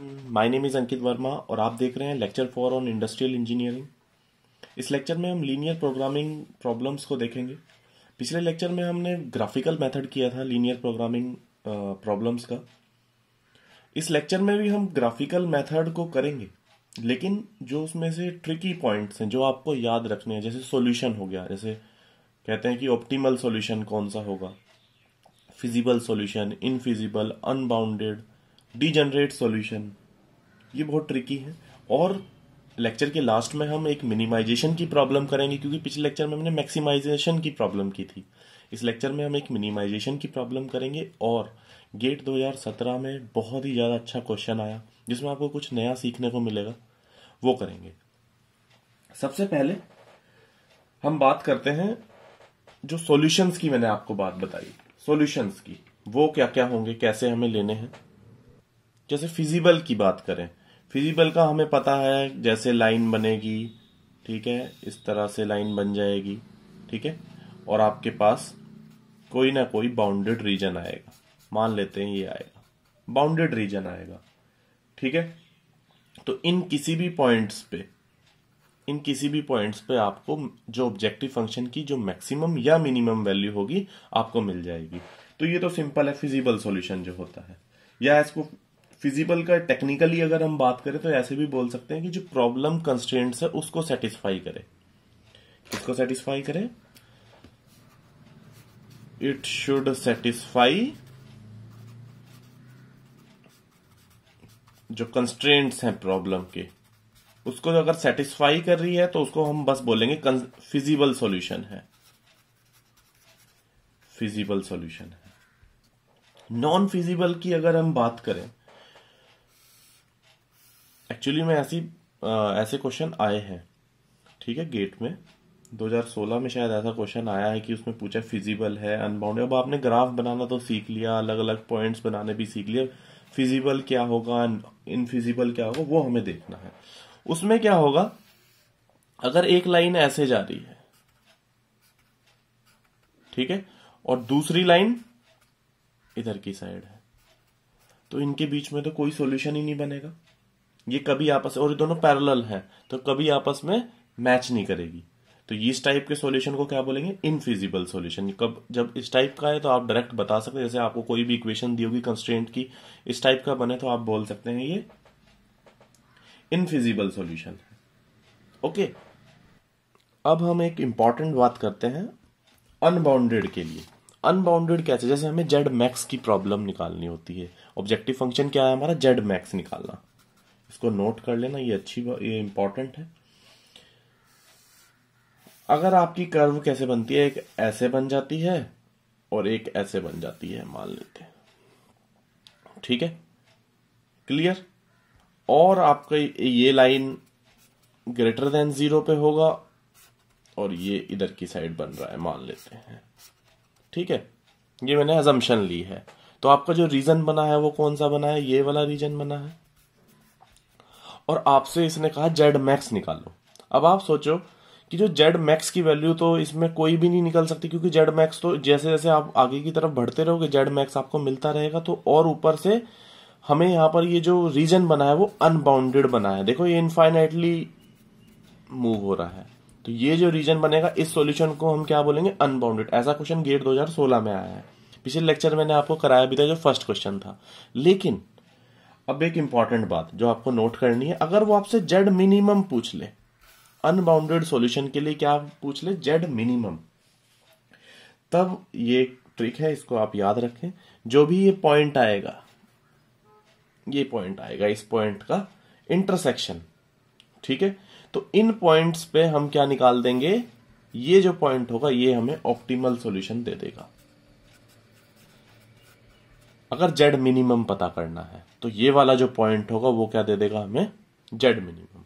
My name is Ankit Verma और आप देख रहे हैं lecture four on industrial engineering इस लेक्चर में हम लीनियर प्रोग्रामिंग प्रॉब्लम्स को देखेंगे। पिछले लेक्चर में हमने ग्राफिकल मेथड किया था लीनियर प्रोग्रामिंग प्रॉब्लम्स का। इस लेक्चर में भी हम ग्राफिकल मेथड को करेंगे, लेकिन जो उसमें से ट्रिकी पॉइंट्स हैं, जो आपको याद रखने हैं, जैसे सॉल्यूशन हो गया, जैसे कहते हैं कि ऑप्टिमल सॉल्यूशन कौन सा होगा? Feasible solution infeasible unbounded degenerate solution ये बहुत ट्रिकी है। और लेक्चर के लास्ट में हम एक मिनिमाइजेशन की प्रॉब्लम करेंगे, क्योंकि पिछले लेक्चर में हमने मैक्सिमाइजेशन की प्रॉब्लम की थी। इस लेक्चर में हम एक मिनिमाइजेशन की प्रॉब्लम करेंगे, और गेट 2017 में बहुत ही ज़्यादा अच्छा क्वेश्चन आया, जिसमें आपको कुछ नया सीखने को मिलेगा। वो करेंगे। सबसे पहले हम बात करते हैं जो सॉल्यूशंस की मैंने आपको बात बताई। सॉल्यूशंस की। वो क्या क्या होंगे, कैसे हमें लेने हैं। जैसे फिजिबल की बात करें। फिजिबल का हमें पता है, जैसे लाइन बनेगी, ठीक है, इस तरह से लाइन बन जाएगी, ठीक है, और आपके पास कोई ना कोई बाउंडेड रीजन आएगा। मान लेते हैं ये आएगा। बाउंडेड रीजन आएगा, ठीक है? तो इन किसी भी पॉइंट्स पे, इन किसी भी पॉइंट्स पे आपको जो ऑब्जेक्टिव फ़ंक्शन की जो मैक्सिमम या मिनिमम वैल्यू होगी, आपको मिल जाएगी। तो ये तो सिंपल है फिजिबल सॉल्यूशन जो होता है। या इसको फिजिबल का टेक्निकली अगर हम बात करें तो ऐसे भी बोल सकते हैं कि जो प्रॉब्लम कंस्ट्रेंट्स है, उसको सेटिस्फाई करे। किसको सेटिस्फाई करे? इट शुड सेटिस्फाई जो कंस्ट्रेंट्स हैं प्रॉब्लम के। उसको अगर सेटिस्फाई कर रही है तो उसको हम बस बोलेंगे फिजिबल सॉल्यूशन है। फिजिबल सॉल्यूशन है। नॉन फिजिबल की अगर हम बात करें एक्चुअली में ऐसी ऐसे क्वेश्चन आए हैं, ठीक है गेट में। 2016 में शायद ऐसा क्वेश्चन आया है कि उसमें पूछा फिजिबल है अनबाउंडेड अब आपने ग्राफ बनाना तो सीख लिया अलग अलग पॉइंट्स बनाने भी सीख लिया फिजिबल क्या होगा इनफिजिबल क्या होगा, वो हमें देखना है। उसमें क्या होगा, अगर एक लाइन ऐसे जा रही है, ठीक है, और दूसरी लाइन इधर की साइड है तो इनके बीच में तो कोई सॉल्यूशन ही नहीं बनेगा। ये कभी आपस और ये दोनों पैरेलल हैं तो कभी आपस में मैच नहीं करेगी। तो इस टाइप के सॉल्यूशन को क्या बोलेंगे? इनफिजिबल सॉल्यूशन कब, जब इस टाइप का है तो आप डायरेक्ट बता सकते हैं, जैसे आपको कोई भी इक्वेशन दी होगी कंस्ट्रेंट की, इस टाइप का बने तो आप बोल सकते हैं ये इनफिजिबल सॉल्यूशन है। ओके अब हम एक इंपॉर्टेंट बात करते हैं अनबाउंडेड के लिए। अनबाउंडेड कैसे? जैसे हमें जेड मैक्स की प्रॉब्लम निकालनी होती है। ऑब्जेक्टिव फ़ंक्शन क्या है हमारा? जेड मैक्स निकालना। इसको नोट कर लेना, ये अच्छी ये इंपॉर्टेंट है। अगर आपकी कर्व कैसे बनती है, एक ऐसे बन जाती है और एक ऐसे बन जाती है, मान लेते हैं। ठीक है? क्लियर और आपका ये लाइन ग्रेटर देन ज़ीरो पे होगा और ये इधर की साइड बन रहा है, मान लेते हैं। ठीक है? ये मैंने अजम्पन ली है। तो आपका जो रीजन बना है, वो कौन सा बना है? ये वाला रीजन बना है। और आपसे इसने कहा जेड मैक्स निकालो अब आप सोचो कि जो जेड मैक्स की वैल्यू तो इसमें कोई भी नहीं निकल सकती, क्योंकि जेड मैक्स तो जैसे जैसे आप आगे की तरफ़ बढ़ते रहोगे जेड मैक्स आपको मिलता रहेगा। तो और ऊपर से हमें यहाँ पर ये जो रीजन बना है वो अनबाउंडेड बना है देखो, ये इनफाइनाइटली मूव हो रहा है। तो ये जो रीजन बनेगा, इस सॉल्यूशन को हम क्या बोलेंगे? अनबाउंडेड ऐसा क्वेश्चन गेट 2016 में आया है। पिछले लेक्चर मैंने आपको कराया भी था, जो फ़र्स्ट क्वेश्चन था। लेकिन अब एक इंपॉर्टेंट बात जो आपको नोट करनी है, अगर वो आपसे जेड मिनिमम पूछ ले अनबाउंडेड सॉल्यूशन के लिए क्या पूछ ले? जेड मिनिमम तब ये ट्रिक है, इसको आप याद रखें। जो भी ये पॉइंट आएगा, ये पॉइंट आएगा, इस पॉइंट का इंटरसेक्शन ठीक है? तो इन पॉइंट्स पे हम क्या निकाल देंगे? ये जो पॉइंट होगा, ये हमें ऑप्टिमल सॉल्यूशन दे देगा। अगर जेड मिनिमम पता करना है तो ये वाला जो पॉइंट होगा, वो क्या दे देगा हमें? जेड मिनिमम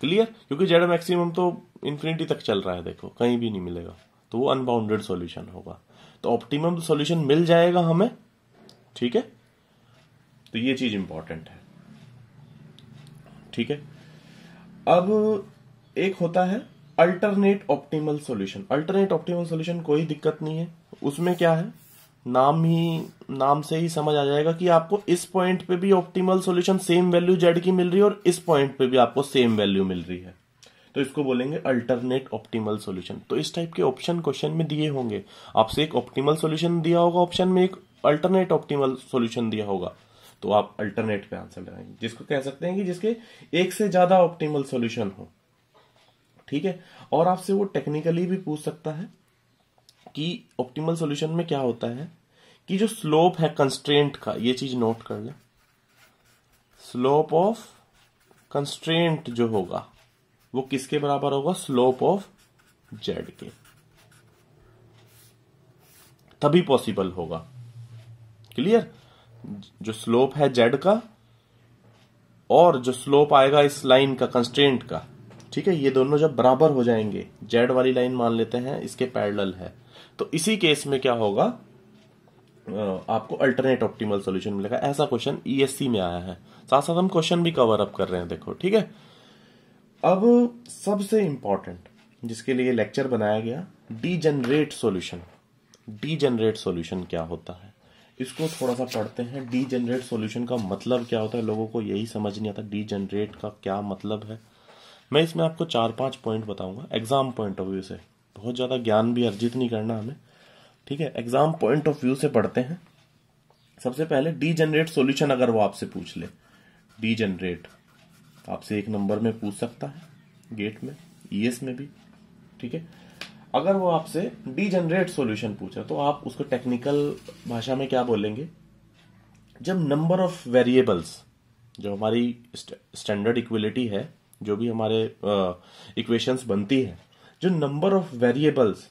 क्लियर क्योंकि जेड मैक्सिमम तो इंफिनिटी तक चल रहा है, देखो, कहीं भी नहीं मिलेगा। तो वो अनबाउंडेड सॉल्यूशन होगा। तो ऑप्टिमम सॉल्यूशन मिल जाएगा हमें, ठीक है? तो ये चीज़ इंपॉर्टेंट है। ठीक है? अब एक होता है alternate optimal solution alternate optimal solution कोई दिक्कत नहीं है। उसमें क्या है? नाम ही, नाम से ही समझ आ जाएगा कि आपको इस पॉइंट पे भी optimal solution same value Z की मिल रही है और इस पॉइंट पे भी आपको सेम वैल्यू मिल रही है। तो इसको बोलेंगे अल्टरनेट ऑप्टिमल सॉल्यूशन तो इस टाइप के ऑप्शन क्वेश्चन में दिए होंगे। आपसे एक ऑप्टिमल सॉल्यूशन दिया होगा ऑप्शन में, एक अल्टरनेट ऑप्टिमल सॉल्यूशन दिया होगा। तो आप अल्टरनेट पे आंसर लगाएँगे। जिसको कह सकते हैं कि जिसके एक से ज़्यादा ऑप्टिमल सॉल्यूशन हो। ठीक है? और आपसे वो टेक्निकली भी पूछ सकता है। कि ऑप्टिमल सॉल्यूशन में क्या होता है कि जो स्लोप है कंस्ट्रेंट का, ये चीज़ नोट कर ले। स्लोप ऑफ़ कंस्ट्रेंट जो होगा, वो किसके बराबर होगा? स्लोप ऑफ़ जेड के। तभी पॉसिबल होगा। क्लियर जो स्लोप है जेड का, और जो स्लोप आएगा इस लाइन का कंस्ट्रेंट का, ठीक है? ये दोनों जब बराबर हो जाएँगे जेड वाली लाइन मान लेते हैं, इसके पैरेलल है। तो इसी केस में क्या होगा? आपको अल्टरनेट ऑप्टिमल सोल्यूशन मिलेगा। ऐसा क्वेश्चन ईएससी में आया है। साथ साथ हम क्वेश्चन भी कवर अप कर रहे हैं, देखो, ठीक है? अब सबसे इंपॉर्टेंट जिसके लिए लेक्चर बनाया गया degenerate solution degenerate solution क्या होता है? इसको थोड़ा सा पढ़ते हैं। डी जनरेट सोल्यूशन का मतलब क्या होता है? लोगों को यही समझ नहीं आता डी जनरेट का क्या मतलब है। मैं इसमें आपको चार पाँच पॉइंट बताऊँगा। एग्ज़ाम पॉइंट ऑफ़ व्यू से। बहुत ज़्यादा ज्ञान भी अर्जित नहीं करना हमें। ठीक है एग्ज़ाम पॉइंट ऑफ़ व्यू से पढ़ते हैं। सबसे पहले डी जनरेट सोल्यूशन अगर वो आपसे पूछ ले। डी जनरेट आपसे एक नंबर में पूछ सकता है गेट में ईएस में भी। ठीक है, अगर वो आपसे डी जनरेट सोल्यूशन पूछा तो आप उसको टेक्निकल भाषा में क्या बोलेंगे? जब नंबर ऑफ़ वेरिएबल्स जो हमारी स्टैंडर्ड इक्विलिटी है, जो भी हमारे इक्वेशंस बनती है जो नंबर ऑफ़ वेरिएबल्स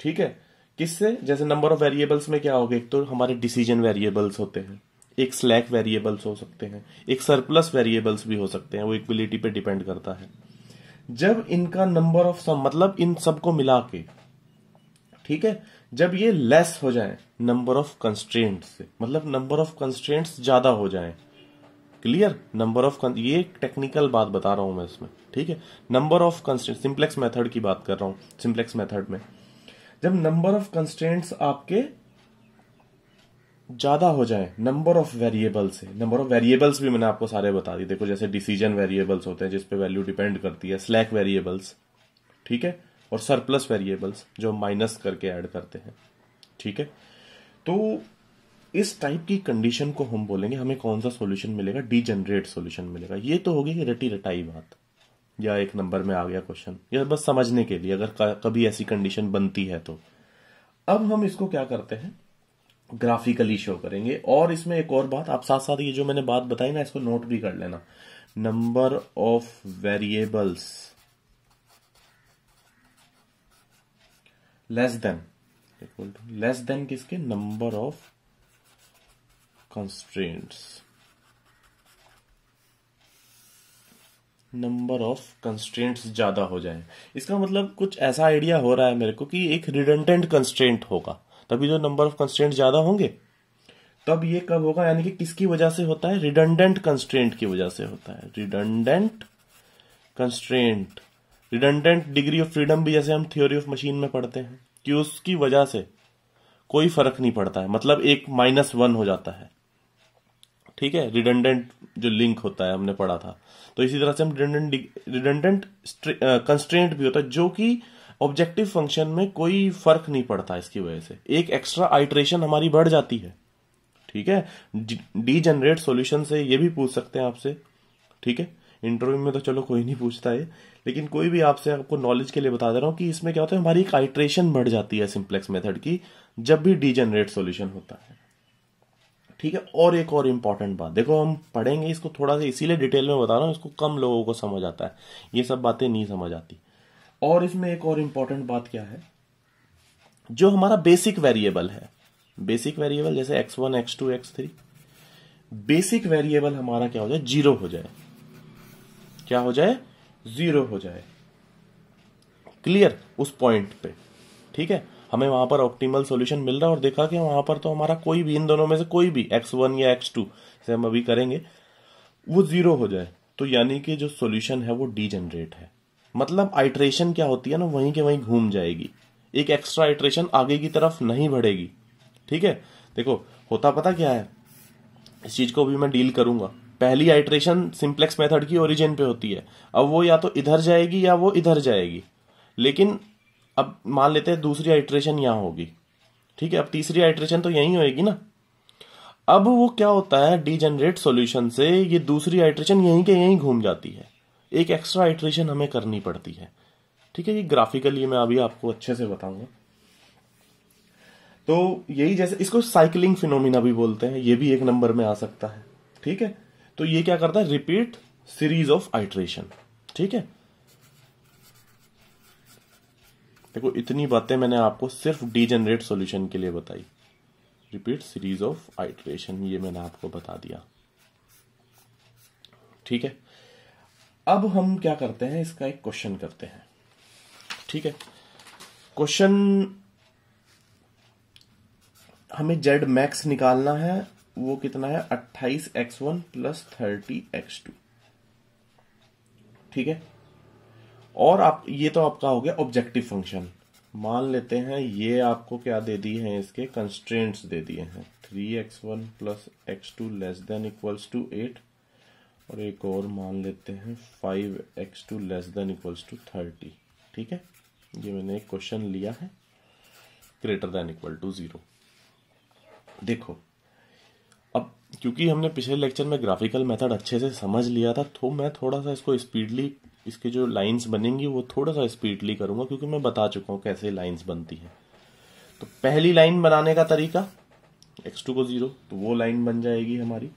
ठीक है? किससे? जैसे नंबर ऑफ़ वेरिएबल्स में क्या होगा? एक तो हमारे डिसीज़न वेरिएबल्स होते हैं। एक स्लैक वेरिएबल्स हो सकते हैं। एक सरप्लस वेरिएबल्स भी हो सकते हैं। वो इक्विलिटी पे डिपेंड करता है। जब इनका नंबर ऑफ़ सम मतलब इन सबको मिला के, ठीक है? जब ये लेस हो जाए नंबर ऑफ़ कंस्ट्रेंट से मतलब नंबर ऑफ़ कंस्ट्रेंट्स ज़्यादा हो जाए क्लियर नंबर ऑफ़ ये टेक्निकल बात बता रहा हूँ मैं इसमें। ठीक है? Number of constant simplex method की बात कर रहा हूँ सिंप्लेक्स मेथड में। जब नंबर ऑफ़ कंस्टेंट्स आपके ज़्यादा हो जाए नंबर ऑफ़ वेरिएबल्स है नंबर ऑफ़ वेरिएबल्स भी मैंने आपको सारे बता दी देखो, जैसे डिसीज़न वेरिएबल्स होते हैं, जिसपे वैल्यू डिपेंड करती है स्लैक वेरिएबल्स ठीक है? और सरप्लस वेरिएबल्स जो माइनस करके ऐड करते हैं, ठीक है? तो इस टाइप की कंडीशन को हम बोलेंगे, हमें कौन सा सॉल्यूशन मिलेगा? डी जनरेट सोल्यूशन मिलेगा। ये तो होगी रटी रटाई बात। या एक नंबर में आ गया क्वेश्चन या बस समझने के लिए, अगर कभी ऐसी कंडीशन बनती है तो। अब हम इसको क्या करते हैं? ग्राफिकली शो करेंगे। और इसमें एक और बात, आप साथ साथ ये जो मैंने बात बताई ना, इसको नोट भी कर लेना। Number of variables less than equal to less than किसके? Number of constraints number of constraints ज़्यादा हो जाए। इसका मतलब कुछ ऐसा आइडिया हो रहा है मेरे को कि एक रिडेंडेंट कंस्ट्रेंट होगा। तभी जो नंबर ऑफ़ कंस्ट्रेंट ज़्यादा होंगे? तब ये कब होगा? यानी कि किसकी वजह से होता है? रिडंडेंट कंस्ट्रेंट की वजह से होता है। Redundant constraint redundant degree of freedom भी जैसे हम थ्योरी ऑफ़ मशीन में पढ़ते हैं, कि उसकी वजह से कोई फ़र्क नहीं पड़ता है। मतलब एक माइनस वन हो जाता है। ठीक है? रिडंडेंट जो लिंक होता है, हमने पढ़ा था। तो इसी तरह से हम रिडंडेंट कंस्ट्रेंट भी होता है, जो कि ऑब्जेक्टिव फ़ंक्शन में कोई फ़र्क नहीं पड़ता इसकी वजह से। एक एक्स्ट्रा आइट्रेशन हमारी बढ़ जाती है। ठीक है? डी जनरेट सोल्यूशन से ये भी पूछ सकते हैं आपसे। ठीक है? इंटरव्यू में तो चलो कोई नहीं पूछता है। लेकिन कोई भी आपसे आपको नॉलेज के लिए बता दे रहा हूँ कि इसमें क्या होता है, हमारी एक आइट्रेशन बढ़ जाती है सिंप्लेक्स मेथड की, जब भी डी जनरेट सोल्यूशन होता है। ठीक है, और एक और इंपॉर्टेंट बात। देखो, हम पढ़ेंगे इसको थोड़ा सा, इसीलिए डिटेल में बता रहा हूँ, इसको कम लोगों को समझ आता है। ये सब बातें नहीं समझ आती। और इसमें एक और इंपॉर्टेंट बात क्या है? जो हमारा बेसिक वेरिएबल है बेसिक वेरिएबल जैसे X one X two X three basic variable हमारा क्या हो जाए? ज़ीरो हो जाए। क्या हो जाए? ज़ीरो हो जाए। क्लियर उस पॉइंट पे। ठीक है? हमें वहाँ पर ऑप्टिमल सोल्यूशन मिल रहा है और देखा कि वहाँ पर तो हमारा कोई भी, इन दोनों में से कोई भी एक्स वन या एक्स टू से हम अभी करेंगे, वो ज़ीरो हो जाए। तो यानी कि जो सॉल्यूशन है वो डी जनरेट है। मतलब आइट्रेशन क्या होती है ना, वहीं के वहीं घूम जाएगी। एक एक्स्ट्रा आइट्रेशन आगे की तरफ़ नहीं बढ़ेगी। ठीक है? देखो, होता पता क्या है? इस चीज़ को भी मैं डील करूँगा। पहली आइट्रेशन सिंप्लेक्स मेथड की ओरिजिन पे होती है। अब वो या तो इधर जाएगी या वो इधर जाएगी। लेकिन अब मान लेते हैं दूसरी आइट्रेशन यहाँ होगी। ठीक है, अब तीसरी आइट्रेशन तो यही होएगी ना। अब वो क्या होता है डीजेनरेट सॉल्यूशन से ये दूसरी आइट्रेशन यहीं के यहीं घूम जाती है। एक एक्स्ट्रा आइट्रेशन हमें करनी पड़ती है। ठीक है, ये ग्राफिकली मैं अभी आपको अच्छे से बताऊँगा। तो यही जैसे, इसको साइकिलिंग फिनोमिना भी बोलते हैं, ये भी एक नंबर में आ सकता है। ठीक है तो ये क्या करता है रिपीट सीरीज़ ऑफ़ आइट्रेशन ठीक है देखो, इतनी बातें मैंने आपको सिर्फ़ डीजेनरेट सॉल्यूशन के लिए बताई। रिपीट सीरीज़ ऑफ़ आइट्रेशन ये मैंने आपको बता दिया। ठीक है? अब हम क्या करते हैं, इसका एक क्वेश्चन करते हैं। ठीक है? क्वेश्चन हमें जेड मैक्स निकालना है, वो कितना है? अट्ठाईस X one plus thirty X two ठीक है? और आप, ये तो आपका हो गया ऑब्जेक्टिव फ़ंक्शन मान लेते हैं, ये आपको क्या दे दिए हैं इसके? कंस्ट्रेंट्स दे दिए हैं। Three X one plus X two less than equals to eight और एक और मान लेते हैं five X two less than equals to thirty ठीक है? ये मैंने एक क्वेश्चन लिया है। Greater than equal to zero देखो, अब क्योंकि हमने पिछले लेक्चर में ग्राफिकल मेथड अच्छे से समझ लिया था तो मैं थोड़ा सा इसको स्पीडली इसके जो लाइंस बनेंगी, वो थोड़ा सा स्पीडली करूँगा, क्योंकि मैं बता चुका हूँ कैसे लाइंस बनती है। तो पहली लाइन बनाने का तरीका एक्स टू को ज़ीरो तो वो लाइन बन जाएगी हमारी।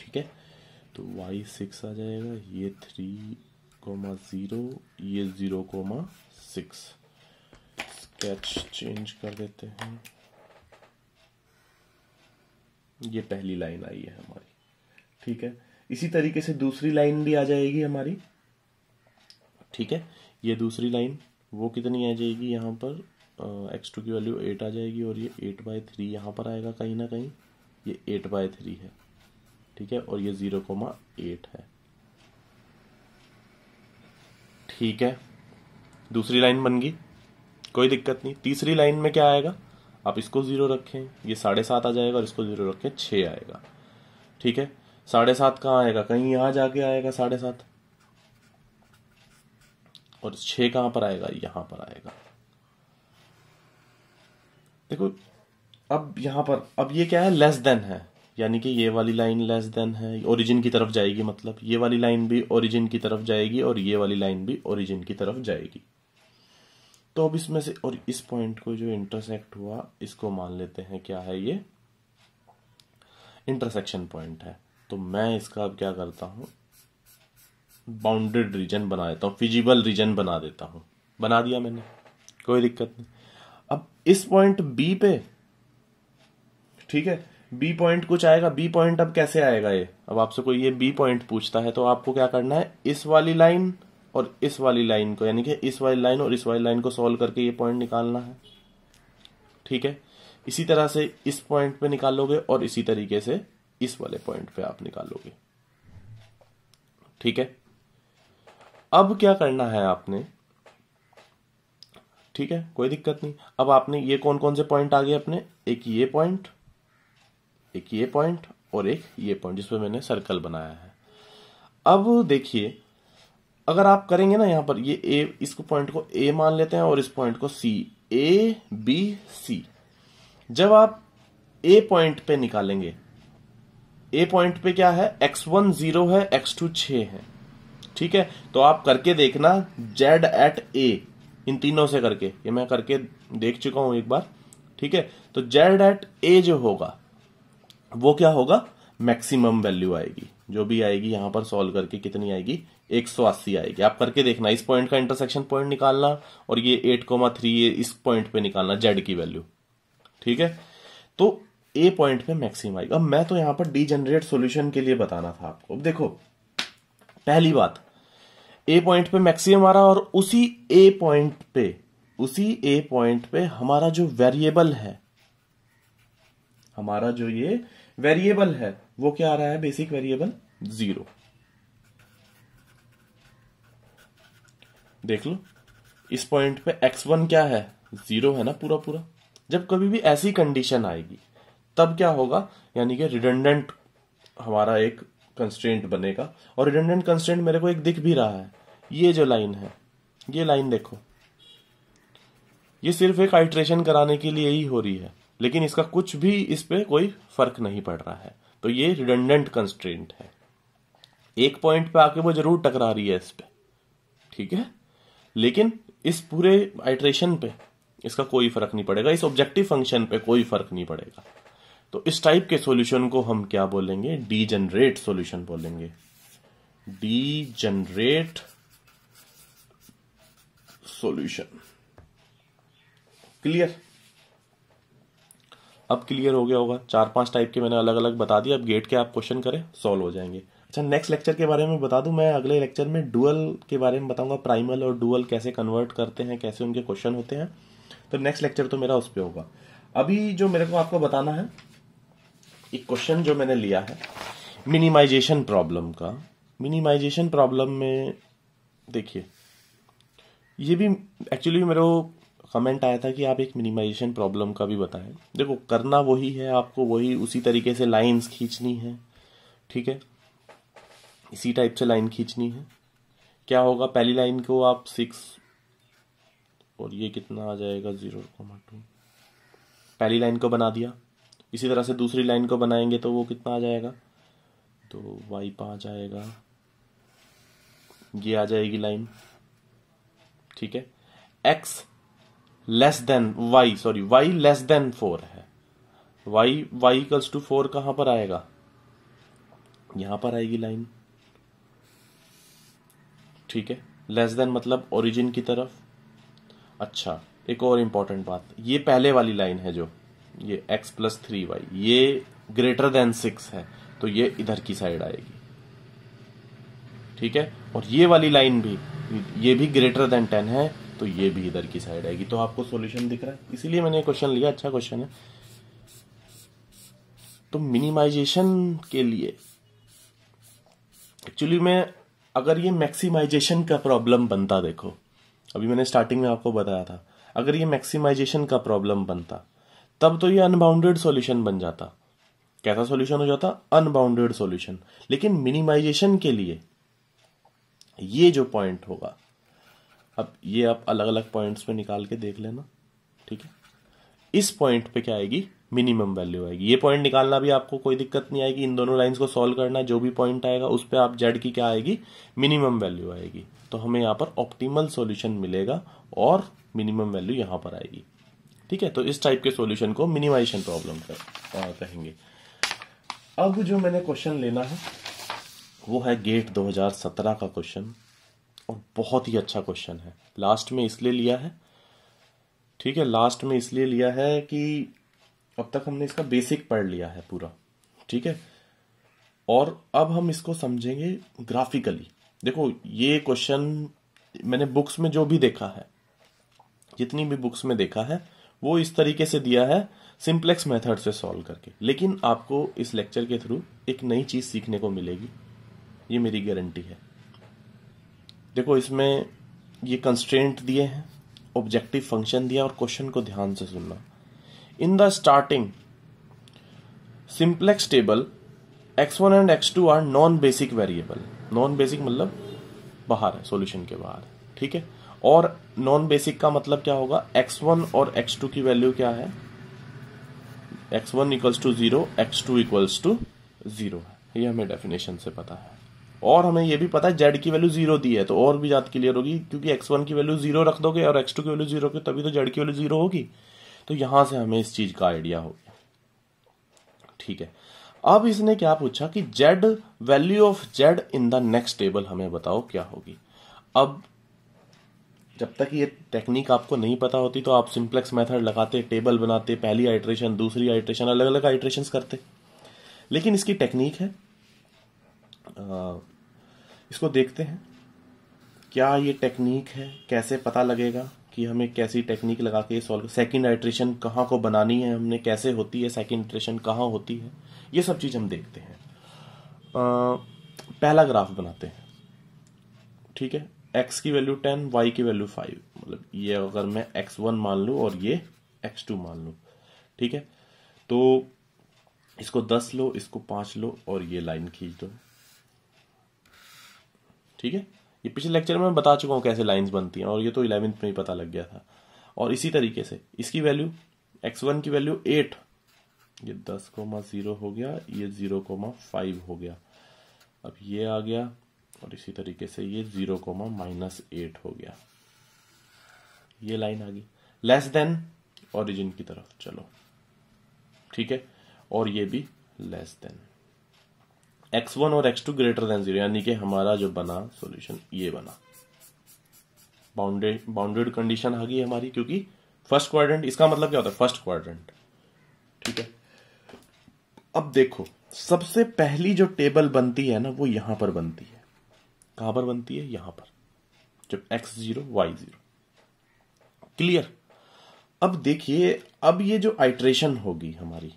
ठीक है? तो वाई सिक्स आ जाएगा, ये थ्री कोमा ज़ीरो ये zero comma six sketch change कर देते हैं। ये पहली लाइन आई है हमारी। ठीक है? इसी तरीके से दूसरी लाइन भी आ जाएगी हमारी। ठीक है? ये दूसरी लाइन, वो कितनी आ जाएगी यहाँ पर? एक्स टू की वैल्यू एट आ जाएगी और ये एट बाय थ्री यहाँ पर आएगा कहीं ना कहीं। ये एट बाय थ्री है। ठीक है? और ये ज़ीरो कोमा एट है। ठीक है? दूसरी लाइन बन गई। कोई दिक्कत नहीं। तीसरी लाइन में क्या आएगा? आप इसको ज़ीरो रखें। ये साढ़े सात आ जाएगा और इसको ज़ीरो रखें छ आएगा। ठीक है? साढ़े सात कहाँ आएगा? कहीं यहाँ जाके आएगा साढ़े सात? और छ कहाँ पर आएगा? यहाँ पर आएगा। देखो, अब यहाँ पर, अब ये क्या है? लेस देन है। यानी कि ये वाली लाइन लेस देन है। ओरिजिन की तरफ़ जाएगी मतलब। ये वाली लाइन भी ओरिजिन की तरफ़ जाएगी और ये वाली लाइन भी ओरिजिन की तरफ़ जाएगी। तो अब इसमें से, और इस पॉइंट को जो इंटरसेक्ट हुआ, इसको मान लेते हैं, क्या है ये? इंटरसेक्शन पॉइंट है। तो मैं इसका अब क्या करता हूँ? बाउंडेड रीजन बना देता हूँ फिजिबल रीजन बना देता हूँ। बना दिया मैंने, कोई दिक्कत नहीं। अब इस पॉइंट बी पे, ठीक है? बी पॉइंट कुछ आएगा बी पॉइंट अब कैसे आएगा ये? अब आपसे कोई ये बी पॉइंट पूछता है तो आपको क्या करना है? इस वाली लाइन और इस वाली लाइन को, यानी कि इस वाली लाइन और इस वाली लाइन को सॉल्व करके ये पॉइंट निकालना है। ठीक है? इसी तरह से इस पॉइंट पे निकालोगे और इसी तरीके से इस वाले पॉइंट पे आप निकालोगे। ठीक है? अब क्या करना है आपने? ठीक है? कोई दिक्कत नहीं। अब आपने ये कौन कौन से पॉइंट आ गए अपने? एक ये पॉइंट एक ये पॉइंट और एक ये पॉइंट जिसपे मैंने सर्कल बनाया है। अब देखिए, अगर आप करेंगे ना यहाँ पर, ये ए इसको पॉइंट को ए मान लेते हैं और इस पॉइंट को सी ए बी सी जब आप ए पॉइंट पे निकालेंगे ए पॉइंट पे क्या है? एक्स वन ज़ीरो है एक्स टू छ है। ठीक है? तो आप करके देखना जेड एट ए इन तीनों से करके। ये मैं करके देख चुका हूँ एक बार। ठीक है? तो जेड एट ए जो होगा, वो क्या होगा? मैक्सिमम वैल्यू आएगी। जो भी आएगी, यहाँ पर सॉल्व करके कितनी आएगी? एक सौ अस्सी आएगी। आप करके देखना, इस पॉइंट का इंटरसेक्शन पॉइंट निकालना और ये एट कोमा थ्री इस पॉइंट पे निकालना जेड की वैल्यू ठीक है? तो ए पॉइंट पे मैक्सिमम आएगी अब मैं तो यहाँ पर डी जनरेट सोल्यूशन के लिए बताना था आपको। अब देखो, पहली बात ए पॉइंट पे मैक्सिमम आ रहा और उसी ए पॉइंट पे, उसी ए पॉइंट पे हमारा जो वेरिएबल है, हमारा जो ये वेरिएबल है, वो क्या आ रहा है? बेसिक वेरिएबल ज़ीरो देख लो, इस पॉइंट पे x1 क्या है? ज़ीरो है ना पूरा पूरा जब कभी भी ऐसी कंडीशन आएगी तब क्या होगा? यानी कि रिडेंडेंट हमारा एक कंस्टेंट बनेगा। और रिडंडेंट कंस्ट्रेंट मेरे को एक दिख भी रहा है। ये जो लाइन है, ये लाइन देखो। ये सिर्फ़ एक आइट्रेशन कराने के लिए ही हो रही है। लेकिन इसका कुछ भी इस पे कोई फ़र्क नहीं पड़ रहा है। तो ये रिडेंडेंट कंस्ट्रेंट है। एक पॉइंट पे आके वो ज़रूर टकरा रही है इस पर ठीक है? लेकिन इस पूरे आइट्रेशन पे इसका कोई फ़र्क नहीं पड़ेगा। इस ऑब्जेक्टिव फ़ंक्शन पे कोई फ़र्क नहीं पड़ेगा। तो इस टाइप के सॉल्यूशन को हम क्या बोलेंगे? डी जनरेट सोल्यूशन बोलेंगे। डी जनरेट सोल्यूशन क्लियर अब क्लियर हो गया होगा। चार पाँच टाइप के मैंने अलग अलग बता दिया अब गेट के आप क्वेश्चन करें सॉल्व हो जाएँगे। अच्छा नेक्स्ट लेक्चर के बारे में बता दूँ। मैं अगले लेक्चर में डुअल के बारे में बताऊँगा। प्राइमल और डुअल कैसे कन्वर्ट करते हैं, कैसे उनके क्वेश्चन होते हैं। तो नेक्स्ट लेक्चर तो मेरा उस पर होगा। अभी जो मेरे को आपको बताना है एक क्वेश्चन जो मैंने लिया है मिनिमाइजेशन प्रॉब्लम का। मिनिमाइजेशन प्रॉब्लम में, देखिए, ये भी एक्चुअली मेरे को कमेंट आया था कि आप एक मिनिमाइजेशन प्रॉब्लम का भी बताएँ। देखो, करना वही है, आपको वही, उसी तरीके से लाइंस खींचनी है, ठीक है? इसी टाइप से लाइन खींचनी है। क्या होगा, पहली लाइन को आप सिक्स और ये कितना आ जाएगा ज़ीरो पहली लाइन को बना दिया। इसी तरह से दूसरी लाइन को बनाएँगे तो वो कितना आ जाएगा? तो वाई पाँच आएगा ये आ जाएगी लाइन। ठीक है? X less than Y sorry Y less than four है। Y Y equals to four कहाँ पर आएगा? यहाँ पर आएगी लाइन। ठीक है? लेस देन मतलब ओरिजिन की तरफ़। अच्छा एक और इंपॉर्टेंट बात। ये पहले वाली लाइन है जो। ये x प्लस थ्री वाई ये ग्रेटर देन सिक्स है तो ये इधर की साइड आएगी। ठीक है? और ये वाली लाइन भी, ये भी ग्रेटर देन टेन है तो ये भी इधर की साइड आएगी। तो आपको सॉल्यूशन दिख रहा है। इसीलिए मैंने क्वेश्चन लिया अच्छा क्वेश्चन है। तो मिनिमाइजेशन के लिए एक्चुअली में, अगर ये मैक्सिमाइजेशन का प्रॉब्लम बनता, देखो, अभी मैंने स्टार्टिंग में आपको बताया था, अगर ये मैक्सिमाइजेशन का प्रॉब्लम बनता तब तो ये अनबाउंडेड सॉल्यूशन बन जाता। कैसा सॉल्यूशन हो जाता? अनबाउंडेड सॉल्यूशन लेकिन मिनिमाइजेशन के लिए ये जो पॉइंट होगा, अब ये आप अलग अलग पॉइंट्स पे निकाल के देख लेना, ठीक है? इस पॉइंट पे क्या आएगी? मिनिमम वैल्यू आएगी। ये पॉइंट निकालना भी आपको कोई दिक्कत नहीं आएगी। इन दोनों लाइंस को सॉल्व करना, जो भी पॉइंट आएगा, उस पर आप जेड की क्या आएगी? मिनिमम वैल्यू आएगी। तो हमें यहाँ पर ऑप्टिमल सॉल्यूशन मिलेगा और मिनिमम वैल्यू यहाँ पर आएगी। ठीक है? तो इस टाइप के सॉल्यूशन को मिनिमाइजेशन प्रॉब्लम कहेंगे। अब जो मैंने क्वेश्चन लेना है, वो है गेट 2017 का क्वेश्चन और बहुत ही अच्छा क्वेश्चन है। लास्ट में इसलिए लिया है, ठीक है? लास्ट में इसलिए लिया है कि अब तक हमने इसका बेसिक पढ़ लिया है पूरा, ठीक है? और अब हम इसको समझेंगे ग्राफिकली देखो, ये क्वेश्चन मैंने बुक्स में जो भी देखा है, जितनी भी बुक्स में देखा है वो इस तरीके से दिया है, सिंप्लेक्स मेथड से सॉल्व करके। लेकिन आपको इस लेक्चर के थ्रू एक नई चीज़ सीखने को मिलेगी। ये मेरी गारंटी है। देखो, इसमें ये कंस्ट्रेंट दिए हैं ऑब्जेक्टिव फ़ंक्शन दिया और क्वेश्चन को ध्यान से सुनना। In the starting simplex table x1 and x2 are non basic variable non basic मतलब बाहर है सॉल्यूशन के बाहर। ठीक है? और नॉन बेसिक का मतलब क्या होगा? X1 और x2 की वैल्यू क्या है? X1 one equals to zero X two equals to zero ये हमें डेफिनेशन से पता है। और हमें यह भी पता है जेड की वैल्यू ज़ीरो दी है तो और भी ज़्यादा क्लियर होगी, क्योंकि एक्स वन की वैल्यू ज़ीरो रख दोगे और एक्स टू की वैल्यू ज़ीरो तभी तो जेड की वैल्यू ज़ीरो होगी। तो यहाँ से हमें इस चीज़ का आइडिया हो गया। ठीक है। अब इसने क्या पूछा कि Z value of Z in the next table हमें बताओ क्या होगी। अब जब तक ये टेक्निक आपको नहीं पता होती तो आप सिंप्लेक्स मेथड लगाते टेबल बनाते पहली आइट्रेशन दूसरी आइट्रेशन अलग अलग आइट्रेशन करते। लेकिन इसकी टेक्निक है इसको देखते हैं क्या ये टेक्निक है कैसे पता लगेगा कि हमें कैसी टेक्निक लगा के सॉल्व सेकंड आइट्रेशन कहाँ को बनानी है हमने कैसे होती है सेकेंड आइट्रेशन कहाँ होती है ये सब चीज़ हम देखते हैं। आ, पहला ग्राफ बनाते हैं ठीक है? एक्स की वैल्यू टेन वाई की वैल्यू फाइव मतलब ये अगर मैं एक्स वन मान लू और ये एक्स टू मान लो। ठीक है? तो इसको दस लो, इसको पाँच लो और ये लाइन खींच दो। ठीक है? ये पिछले लेक्चर में बता चुका हूँ कैसे लाइंस बनती हैं और ये तो इलेवेंथ में ही पता लग गया था। और इसी तरीके से, इसकी वैल्यू एक्स वन की वैल्यू एट ये दस कोमा ज़ीरो हो गया, ये ज़ीरो कोमा फाइव हो गया। अब ये आ गया। और इसी तरीके से ये ज़ीरो कोमा माइनस एट हो गया। ये लाइन आ गई। लेस देन ओरिजिन की तरफ़, चलो। ठीक है? और ये भी लेस देन। एक्स वन और X two greater than zero, यानी कि हमारा जो बना सॉल्यूशन, ये बना। बाउंडेड बाउंडेड कंडीशन आ गई हमारी, क्योंकि फ़र्स्ट क्वाड्रेंट, इसका मतलब क्या होता है? First quadrant. ठीक है? अब देखो, सबसे पहली जो टेबल बनती है ना, वो यहाँ पर बनती है। कहाँ पर बनती है? यहाँ पर। जब X zero Y zero clear अब देखिए, अब ये जो आइट्रेशन होगी हमारी,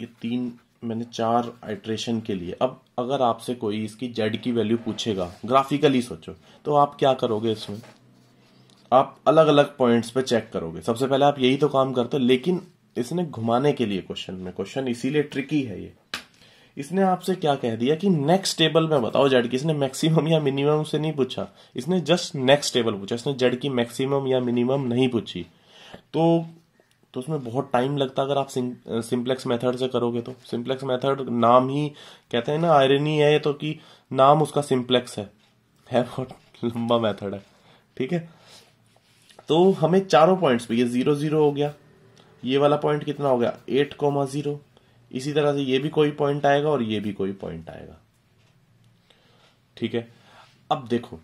ये तीन, मैंने चार आइट्रेशन के लिए। अब अगर आपसे कोई इसकी जेड की वैल्यू पूछेगा ग्राफिकली सोचो तो आप क्या करोगे इसमें? आप अलग अलग पॉइंट्स पे चेक करोगे। सबसे पहले आप यही तो काम करते हो, लेकिन इसने घुमाने के लिए क्वेश्चन में। क्वेश्चन इसीलिए ट्रिकी है ये। इसने आपसे क्या कह दिया कि नेक्स्ट टेबल में बताओ जेड की। इसने मैक्सिमम या मिनिमम से नहीं पूछा। इसने जस्ट नेक्स्ट टेबल पूछा। इसने जेड की मैक्सिमम या मिनिमम नहीं पूछी। तो तो उसमें बहुत टाइम लगता अगर आप सिंप्लेक्स मेथड से करोगे तो। सिंप्लेक्स मेथड नाम ही कहते हैं ना आयरनी है तो कि नाम उसका सिंप्लेक्स है। है बहुत लंबा मेथड है। ठीक है? तो हमें चारों पॉइंट्स पे, ये ज़ीरो ज़ीरो हो गया। ये वाला पॉइंट कितना हो गया? एट कोमा ज़ीरो इसी तरह से ये भी कोई पॉइंट आएगा और ये भी कोई पॉइंट आएगा। ठीक है? अब देखो,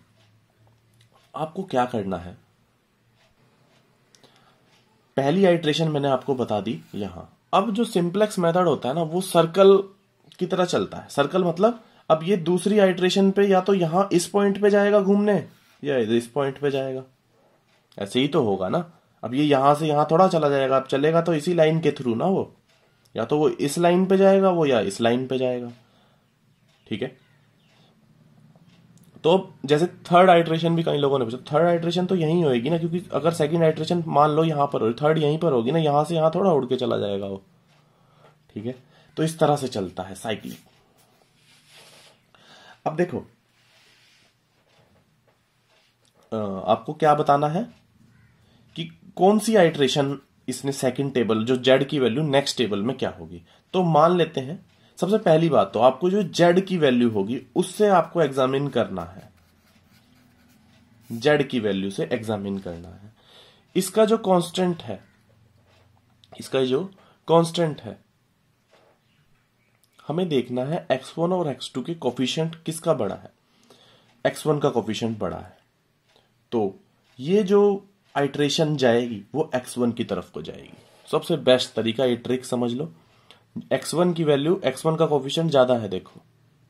आपको क्या करना है? पहली आइट्रेशन मैंने आपको बता दी यहाँ। अब जो सिंप्लेक्स मेथड होता है ना, वो सर्कल की तरह चलता है। सर्कल मतलब अब ये दूसरी आइट्रेशन पे या तो यहाँ इस पॉइंट पे जाएगा घूमने, या इस पॉइंट पे जाएगा। ऐसे ही तो होगा ना। अब ये यहाँ से यहाँ थोड़ा चला जाएगा। अब चलेगा तो इसी लाइन के थ्रू ना वो। या तो वो इस लाइन पे जाएगा, वो या इस लाइन पे जाएगा। ठीक है? तो जैसे थर्ड आइट्रेशन भी कई लोगों ने पूछा थर्ड आइट्रेशन तो यही होगी ना, क्योंकि अगर सेकंड आइट्रेशन मान लो यहाँ पर हो थर्ड यहीं पर होगी ना, यहाँ से यहाँ थोड़ा उड़ के चला जाएगा वो। ठीक है? तो इस तरह से चलता है साइकिल अब देखो आपको क्या बताना है कि कौन सी आइट्रेशन इसने सेकंड टेबल जो जेड की वैल्यू नेक्स्ट टेबल में क्या होगी? तो मान लेते हैं, सबसे पहली बात तो आपको जो जेड की वैल्यू होगी, उससे आपको एग्जामिन करना है। जेड की वैल्यू से एग्जामिन करना है। इसका जो कांस्टेंट है, इसका जो कांस्टेंट है, हमें देखना है x1 और x2 के कोफिशियंट किसका बड़ा है? X1 का कोफिशियंट बड़ा है। तो ये जो आइट्रेशन जाएगी, वो x1 की तरफ़ को जाएगी। सबसे बेस्ट तरीका ये ट्रिक समझ लो। एक्स वन की वैल्यू एक्स वन का कोफिशियंट ज़्यादा है, देखो।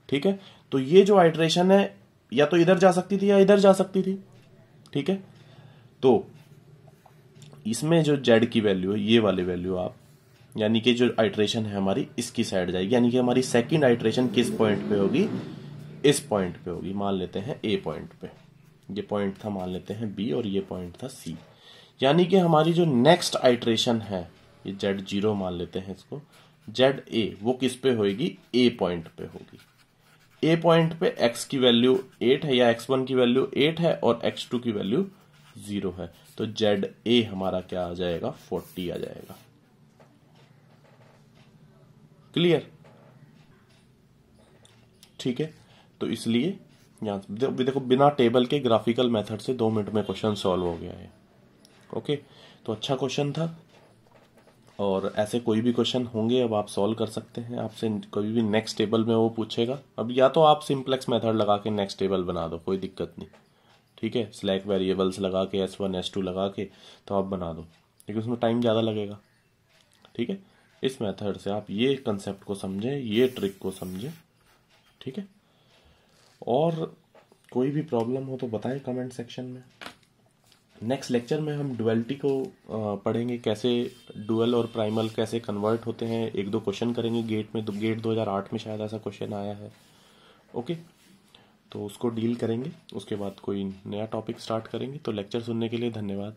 ठीक है? तो ये जो आइट्रेशन है, या तो इधर जा सकती थी या इधर जा सकती थी। ठीक है? तो इसमें जो जेड की वैल्यू है, ये वाली वैल्यू आप, यानी कि जो आइट्रेशन है हमारी, इसकी साइड जाएगी। यानी कि हमारी सेकंड आइट्रेशन किस पॉइंट पे होगी? इस पॉइंट पे होगी। मान लेते हैं ए पॉइंट पे। ये पॉइंट था मान लेते हैं बी और ये पॉइंट था सी यानी कि हमारी जो नेक्स्ट आइट्रेशन है, ये जेड ज़ीरो मान लेते हैं इसको जेड ए वो किस पे होगी ए पॉइंट पे होगी। ए पॉइंट पे एक्स की वैल्यू एट है या एक्स वन की वैल्यू एट है और एक्स टू की वैल्यू ज़ीरो है। तो जेड ए हमारा क्या आ जाएगा? फोर्टी आ जाएगा। क्लियर ठीक है? तो इसलिए यहाँ देखो, बिना टेबल के ग्राफिकल मेथड से दो मिनट में क्वेश्चन सॉल्व हो गया है। ओके? तो अच्छा क्वेश्चन था। और ऐसे कोई भी क्वेश्चन होंगे, अब आप सॉल्व कर सकते हैं। आपसे कभी भी नेक्स्ट टेबल में वो पूछेगा। अब या तो आप सिंप्लेक्स मेथड लगा के नेक्स्ट टेबल बना दो, कोई दिक्कत नहीं। ठीक है? स्लैक वेरिएबल्स लगा के एस वन एस टू लगा के तो आप बना दो। लेकिन उसमें टाइम ज़्यादा लगेगा। ठीक है? इस मेथड से आप ये कंसेप्ट को समझें, ये ट्रिक को समझें। ठीक है? और कोई भी प्रॉब्लम हो तो बताएँ कमेंट सेक्शन में। नेक्स्ट लेक्चर में हम डुअल्टी को पढ़ेंगे, कैसे डुअल और प्राइमल कैसे कन्वर्ट होते हैं। एक दो क्वेश्चन करेंगे गेट में गेट 2008 में शायद ऐसा क्वेश्चन आया है। ओके तो उसको डील करेंगे, उसके बाद कोई नया टॉपिक स्टार्ट करेंगे। तो लेक्चर सुनने के लिए धन्यवाद।